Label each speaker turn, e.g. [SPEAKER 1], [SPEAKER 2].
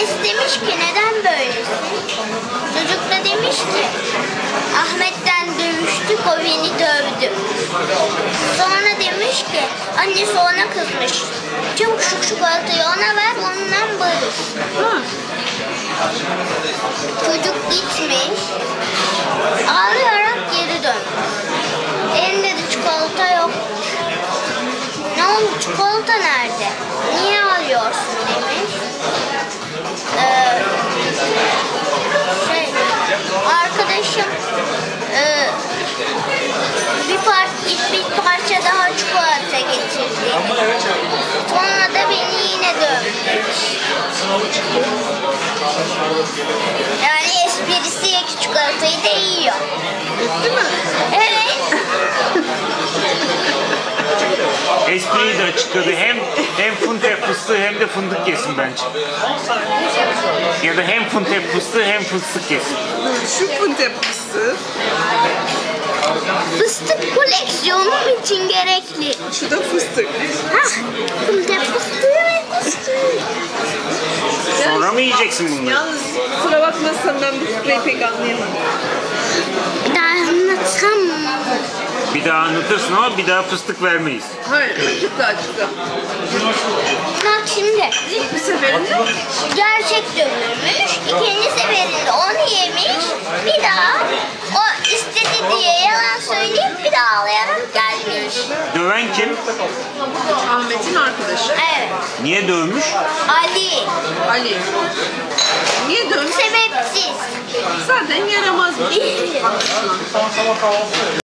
[SPEAKER 1] demiş ki neden böylesin? Çocuk da demiş ki Ahmet'ten dövüştük o beni dövdü. Sonra demiş ki annesi ona kızmış. Çabuk şu çikolatayı ona ver ondan barış. Çocuk gitmiş. Ağlayarak geri dönmüş. Elinde de çikolata yok. Ne oldu çikolata nerede? Niye ağlıyorsun getirdi. Sonra da beni yine dövmüş. Yani esprisi çikolatayı da yiyor.
[SPEAKER 2] Bitti mi?
[SPEAKER 1] Evet.
[SPEAKER 3] Espriyi de açıkladı. Hem hem fındık fıstığı hem de fındık yesin bence. Ya da hem fındık fıstığı hem fıstık yesin.
[SPEAKER 2] Şu fındık fıstığı.
[SPEAKER 1] Fıstık koleksiyonum için gerekli.
[SPEAKER 2] Şu da fıstık.
[SPEAKER 1] Hah, fındık fıstığı ve fıstığı.
[SPEAKER 3] Sonra mı yiyeceksin bunları?
[SPEAKER 2] Yalnız kusura bakmazsan ben bu fıkrayı pek anlayamadım.
[SPEAKER 1] Bir daha anlatsam mı?
[SPEAKER 3] Bir daha anlatırsın ama bir daha fıstık vermeyiz.
[SPEAKER 2] Hayır, açıkla açıkla.
[SPEAKER 1] Bak şimdi.
[SPEAKER 2] İlk bir seferinde
[SPEAKER 1] Gerçek dövülmüş. İkinci seferinde onu yemiş.
[SPEAKER 2] Ahmet'in arkadaşı
[SPEAKER 1] Evet.
[SPEAKER 3] Niye dövmüş?
[SPEAKER 1] Ali.
[SPEAKER 2] Ali. Niye dönmüş?
[SPEAKER 1] Sebepsiz.
[SPEAKER 2] Zaten yaramazmış.
[SPEAKER 1] Bir.